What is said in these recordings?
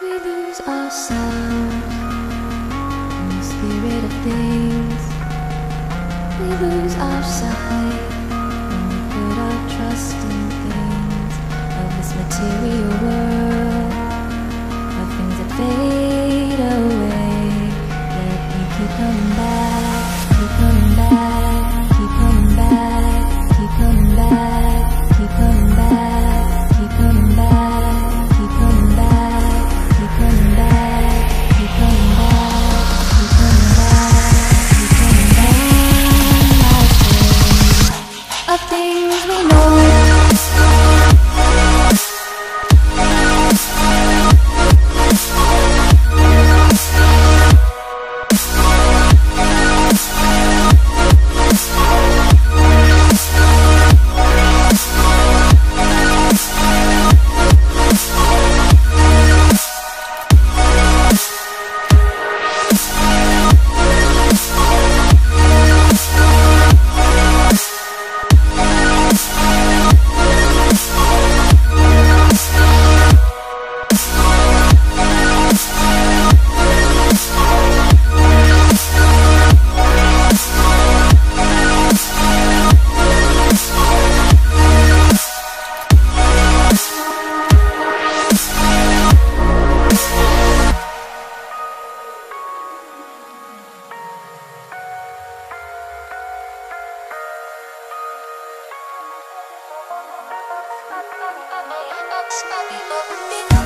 We lose ourselves in the spirit of things. We lose our sight when we put our trust in things of this material world, of things that fade away. Let me keep coming back, Yes, I be over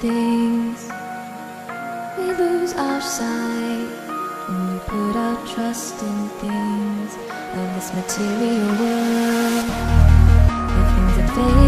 things. We lose our sight When we put our trust in things Of this material world. Where things are vague